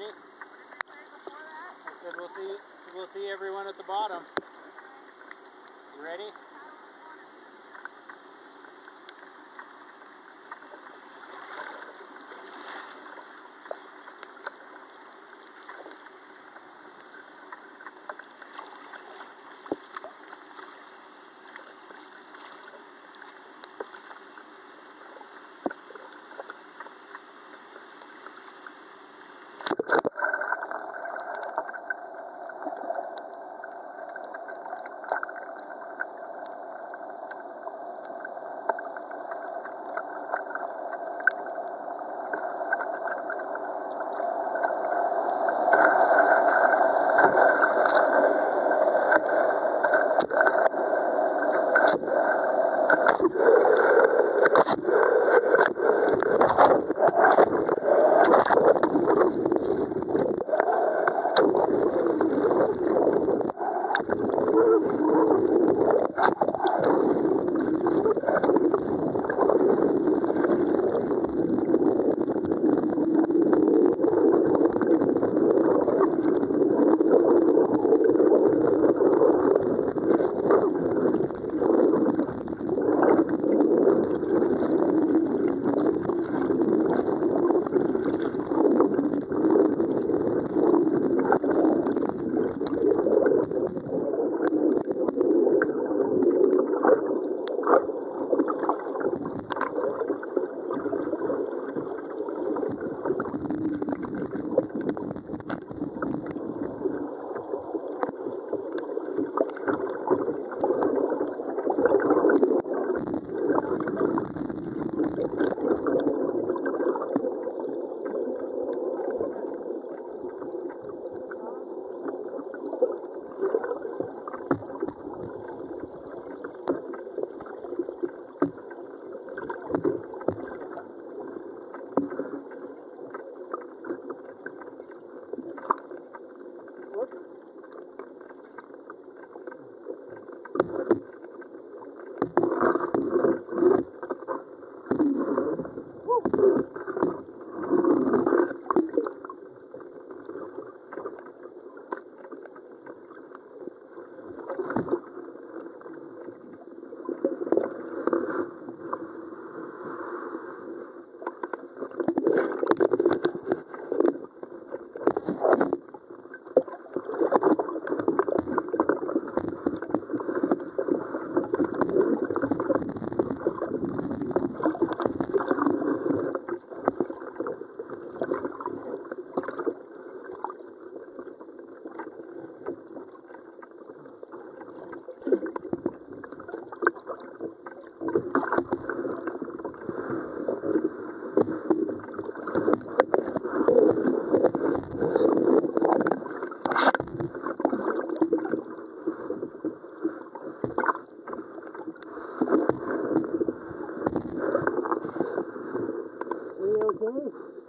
ready? I said we'll see. We'll see everyone at the bottom. You ready? Oof.